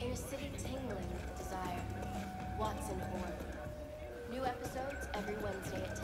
In a city tingling with desire, Watson Horn. New episodes every Wednesday at 10.